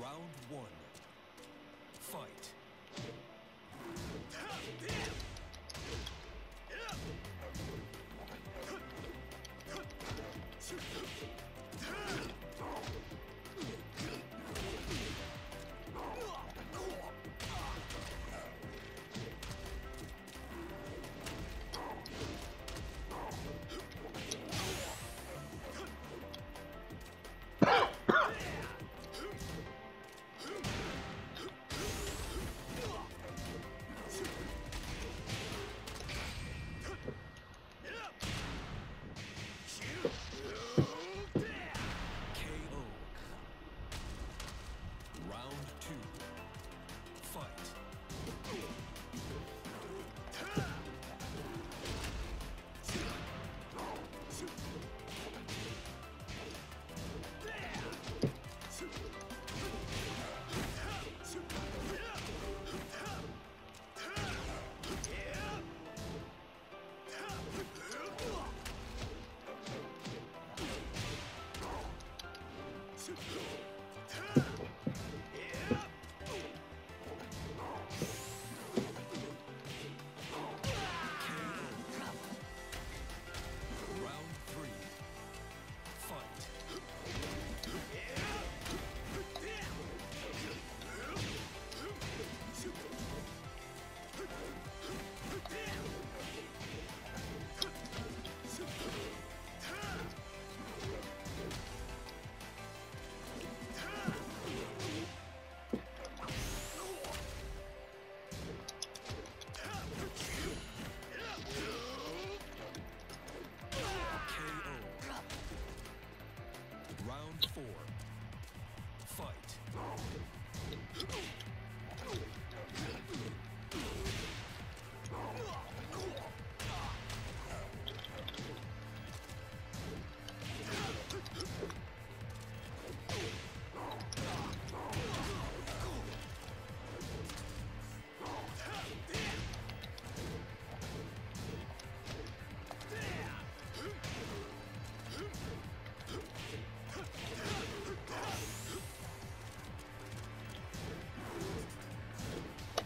Round one. Fight.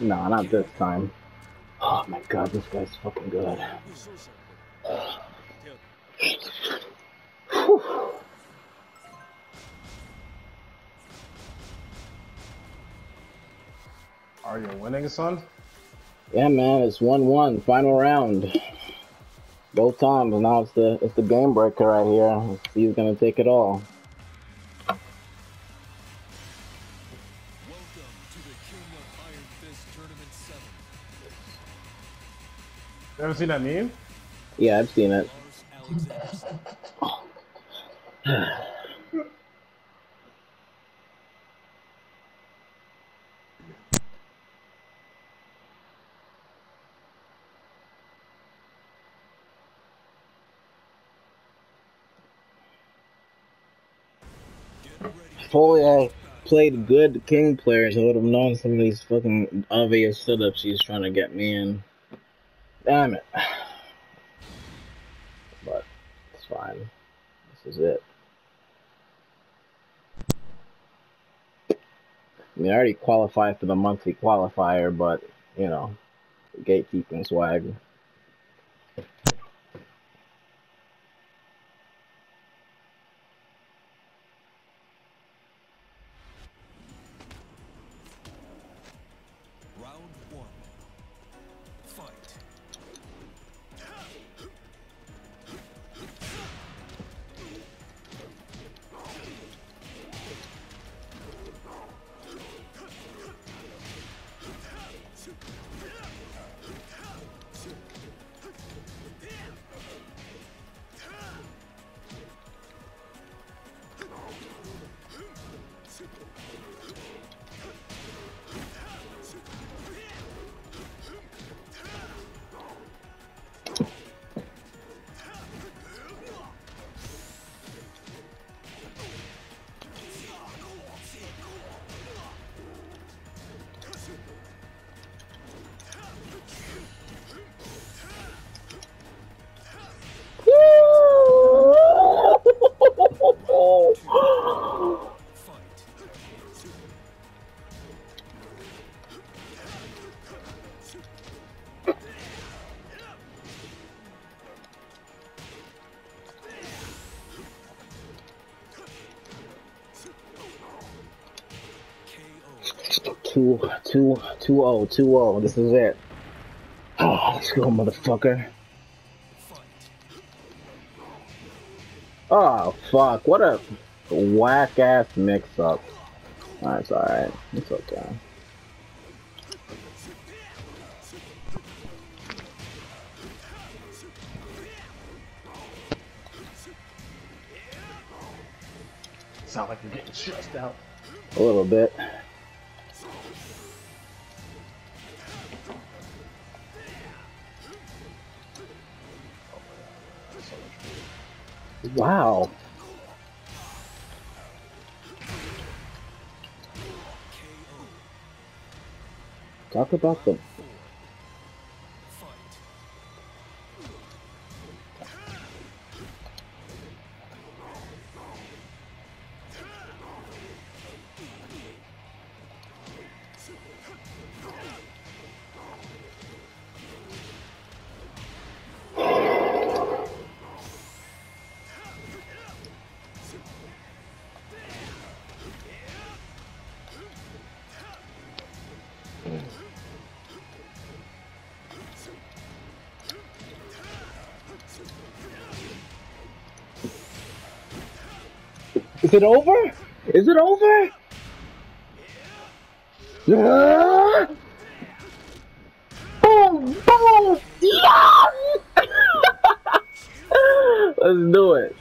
Nah, not this time. Oh my god, this guy's fucking good. Whew. Are you winning, son? Yeah, man, it's one-one, final round. Both times, now it's the it's the game breaker right here. He's gonna take it all. Ever seen that meme? Yeah, I've seen it. Only I played good King players, I would have known some of these fucking obvious setups he's trying to get me in. Damn it. But it's fine. This is it. I mean, I already qualified for the monthly qualifier, but, you know, gatekeeping swag. Two, two, two oh, two oh. This is it. Oh, let's go, motherfucker. Oh fuck! What a whack ass mix up. That's alright. It's okay. Sound like you're getting stressed out. A little bit. Wow. Talk about the Is it over? Is it over? Yeah! Boom! Boom! Yes! Let's do it.